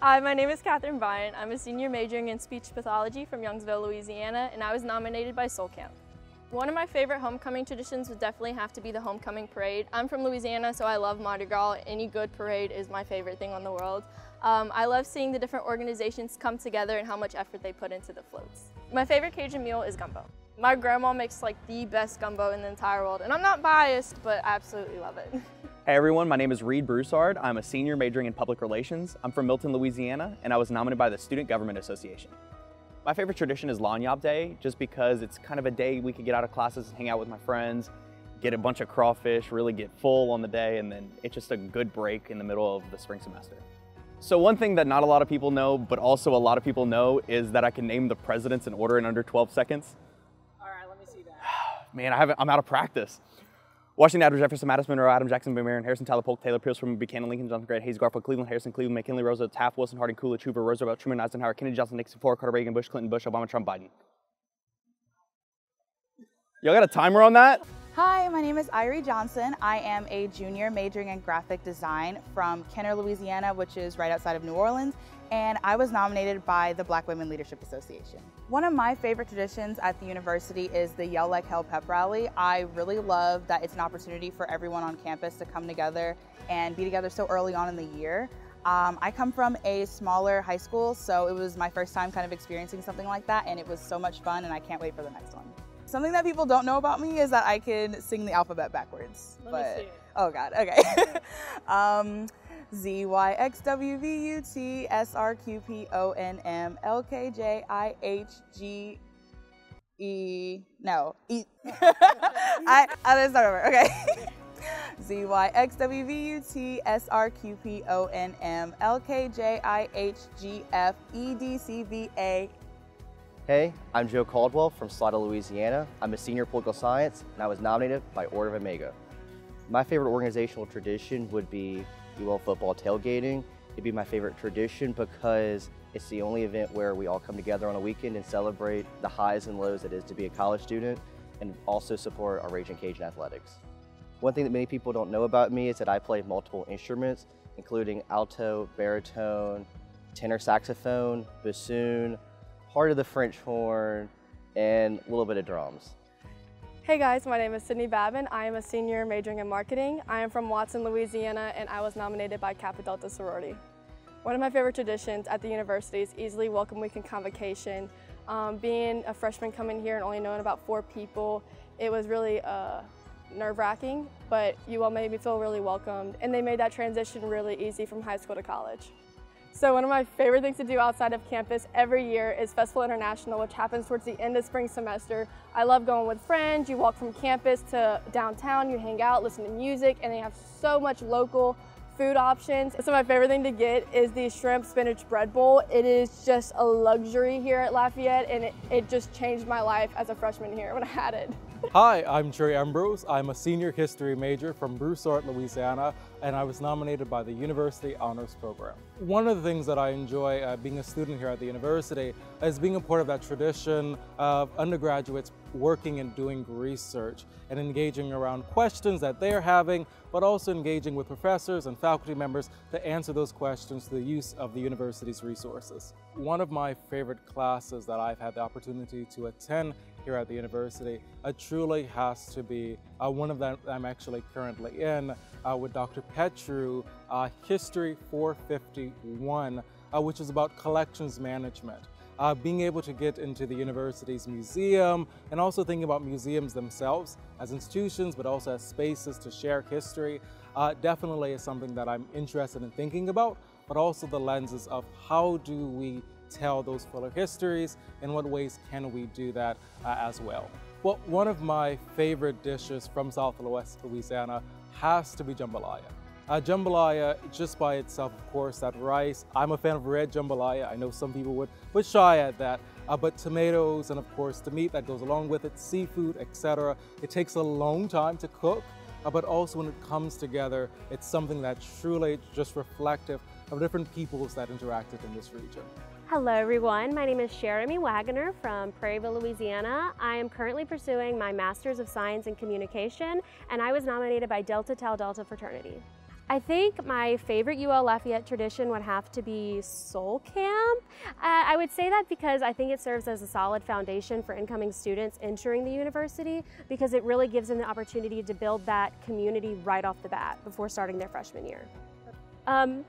Hi, my name is Catherine Bryant. I'm a senior majoring in speech pathology from Youngsville, Louisiana, and I was nominated by Soul Camp. One of my favorite homecoming traditions would definitely have to be the homecoming parade. I'm from Louisiana, so I love Mardi Gras. Any good parade is my favorite thing on the world. Um, I love seeing the different organizations come together and how much effort they put into the floats. My favorite Cajun meal is gumbo. My grandma makes like the best gumbo in the entire world, and I'm not biased, but I absolutely love it. Hey everyone, my name is Reed Broussard. I'm a senior majoring in public relations. I'm from Milton, Louisiana, and I was nominated by the Student Government Association. My favorite tradition is Lagniappe Day, just because it's kind of a day we could get out of classes and hang out with my friends, get a bunch of crawfish, really get full on the day, and then it's just a good break in the middle of the spring semester. So one thing that not a lot of people know, but also a lot of people know, is that I can name the presidents in order in under 12 seconds. All right, let me see that. Man, I haven't, I'm out of practice. Washington, Jefferson, Madison, Monroe, Adam, Jackson, Van Buren, Harrison, Polk, Taylor, Pierce, from Buchanan, Lincoln, Johnson, Grant, Hayes, Garfield, Cleveland, Harrison, Cleveland, McKinley, Roosevelt, Taft, Wilson, Harding, Coolidge, Hoover, Roosevelt, Truman, Eisenhower, Kennedy, Johnson, Nixon, Ford, Carter, Reagan, Bush, Clinton, Bush, Obama, Trump, Biden. Y'all got a timer on that? Hi, my name is Irie Johnson. I am a junior majoring in graphic design from Kenner, Louisiana, which is right outside of New Orleans, and I was nominated by the Black Women Leadership Association. One of my favorite traditions at the university is the Yell Like Hell pep rally. I really love that it's an opportunity for everyone on campus to come together and be together so early on in the year. Um, I come from a smaller high school, so it was my first time kind of experiencing something like that, and it was so much fun, and I can't wait for the next one. Something that people don't know about me is that I can sing the alphabet backwards. Let but, me see. Oh God, okay. um, Z Y X W V U T S R Q P O N M L K J I H G E. No, E. I, I didn't start over. Okay. Z Y X W V U T S R Q P O N M L K J I H G F E D C V A. Hey, I'm Joe Caldwell from Slaughter, Louisiana. I'm a senior political science and I was nominated by Order of Omega. My favorite organizational tradition would be UL football tailgating. It'd be my favorite tradition because it's the only event where we all come together on a weekend and celebrate the highs and lows it is to be a college student and also support our Ragin' Cajun athletics. One thing that many people don't know about me is that I play multiple instruments, including alto, baritone, tenor saxophone, bassoon, part of the French horn, and a little bit of drums. Hey guys, my name is Sydney Babin. I am a senior majoring in marketing. I am from Watson, Louisiana, and I was nominated by Kappa Delta Sorority. One of my favorite traditions at the university is easily welcome week and convocation. Um, being a freshman coming here and only knowing about four people, it was really uh, nerve-wracking, but you all made me feel really welcomed, and they made that transition really easy from high school to college. So one of my favorite things to do outside of campus every year is Festival International, which happens towards the end of spring semester. I love going with friends. You walk from campus to downtown, you hang out, listen to music, and they have so much local food options. So my favorite thing to get is the shrimp spinach bread bowl. It is just a luxury here at Lafayette, and it, it just changed my life as a freshman here when I had it. Hi, I'm Trey Ambrose. I'm a senior history major from Broussard, Louisiana, and I was nominated by the University Honors Program. One of the things that I enjoy uh, being a student here at the university is being a part of that tradition of undergraduates working and doing research and engaging around questions that they're having, but also engaging with professors and faculty members to answer those questions through the use of the university's resources. One of my favorite classes that I've had the opportunity to attend here at the university it truly has to be uh, one of them I'm actually currently in uh, with Dr. Petru, uh, History 451, uh, which is about collections management. Uh, being able to get into the university's museum and also thinking about museums themselves as institutions, but also as spaces to share history, uh, definitely is something that I'm interested in thinking about, but also the lenses of how do we tell those fuller histories, in what ways can we do that uh, as well. Well, one of my favorite dishes from Southwest Louisiana has to be jambalaya. Uh, jambalaya, just by itself, of course, that rice. I'm a fan of red jambalaya. I know some people would, would shy at that. Uh, but tomatoes and, of course, the meat that goes along with it, seafood, etc. It takes a long time to cook, uh, but also when it comes together, it's something that truly just reflective of different peoples that interacted in this region. Hello everyone, my name is Jeremy Wagner from Prairieville, Louisiana. I am currently pursuing my Master's of Science in Communication and I was nominated by Delta Tau Delta Fraternity. I think my favorite UL Lafayette tradition would have to be Soul Camp. Uh, I would say that because I think it serves as a solid foundation for incoming students entering the university because it really gives them the opportunity to build that community right off the bat before starting their freshman year. Um,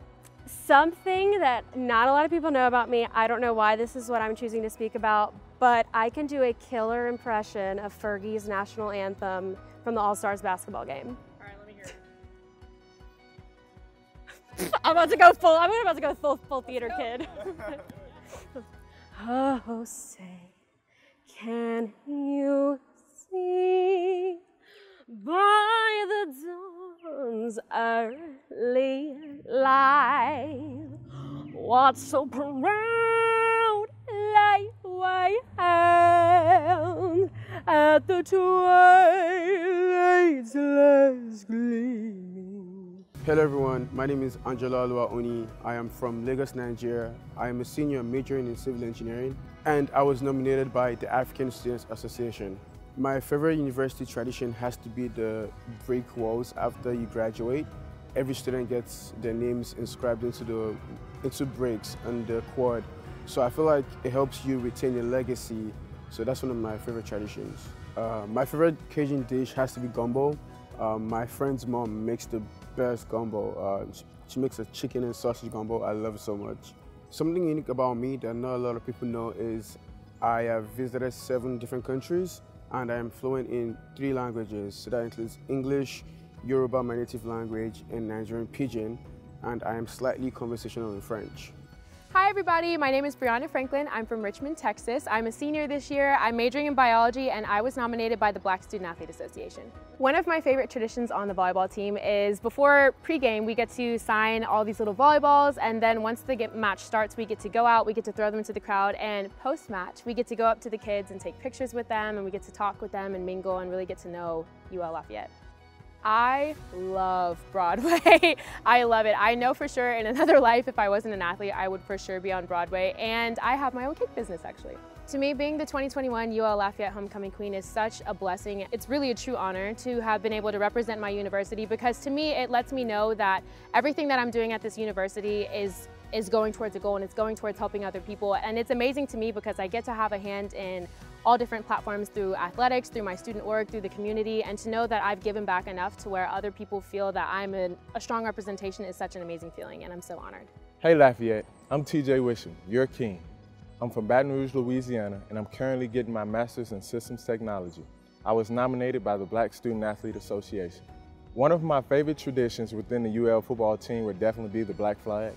something that not a lot of people know about me, I don't know why this is what I'm choosing to speak about, but I can do a killer impression of Fergie's national anthem from the All-Stars basketball game. All right, let me hear it. I'm about to go full. I'm about to go full full theater kid. oh, say, can you see by the dawn's early what so proud at the twilight's last gleaming? Hello everyone, my name is Angela Oluwaoni. I am from Lagos, Nigeria. I am a senior majoring in civil engineering and I was nominated by the African Students Association. My favorite university tradition has to be the break walls after you graduate. Every student gets their names inscribed into the into breaks and the quad. So I feel like it helps you retain your legacy. So that's one of my favorite traditions. Uh, my favorite Cajun dish has to be gumbo. Um, my friend's mom makes the best gumbo. Uh, she, she makes a chicken and sausage gumbo. I love it so much. Something unique about me that not a lot of people know is I have visited seven different countries and I am fluent in three languages. So that includes English, Yoruba, my native language, and Nigerian Pidgin, and I am slightly conversational in French. Hi everybody, my name is Brianna Franklin. I'm from Richmond, Texas. I'm a senior this year. I'm majoring in biology and I was nominated by the Black Student Athlete Association. One of my favorite traditions on the volleyball team is before pregame we get to sign all these little volleyballs and then once the match starts we get to go out, we get to throw them into the crowd and post-match we get to go up to the kids and take pictures with them and we get to talk with them and mingle and really get to know UL Lafayette. I love Broadway. I love it. I know for sure in another life, if I wasn't an athlete, I would for sure be on Broadway. And I have my own cake business actually. To me, being the 2021 UL Lafayette Homecoming Queen is such a blessing. It's really a true honor to have been able to represent my university because to me, it lets me know that everything that I'm doing at this university is is going towards a goal and it's going towards helping other people. And it's amazing to me because I get to have a hand in all different platforms through athletics, through my student work, through the community, and to know that I've given back enough to where other people feel that I'm a, a strong representation is such an amazing feeling, and I'm so honored. Hey Lafayette, I'm TJ Wisham, your king. I'm from Baton Rouge, Louisiana, and I'm currently getting my master's in systems technology. I was nominated by the Black Student Athlete Association. One of my favorite traditions within the UL football team would definitely be the black flag.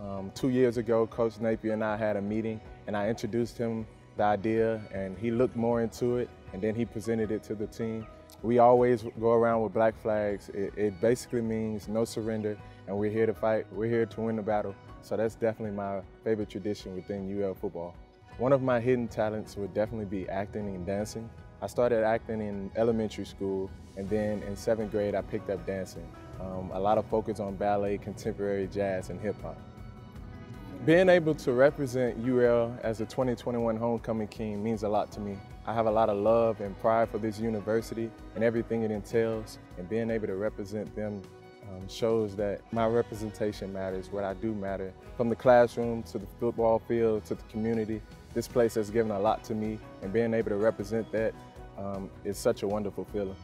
Um, two years ago, Coach Napier and I had a meeting, and I introduced him the idea and he looked more into it and then he presented it to the team. We always go around with black flags. It, it, basically means no surrender and we're here to fight. We're here to win the battle. So that's definitely my favorite tradition within UL football. One of my hidden talents would definitely be acting and dancing. I started acting in elementary school and then in seventh grade I picked up dancing. Um, a lot of focus on ballet, contemporary jazz, and hip hop. Being able to represent UL as a 2021 Homecoming King means a lot to me. I have a lot of love and pride for this university and everything it entails, and being able to represent them um, shows that my representation matters, what I do matter. From the classroom to the football field to the community, this place has given a lot to me, and being able to represent that um, is such a wonderful feeling.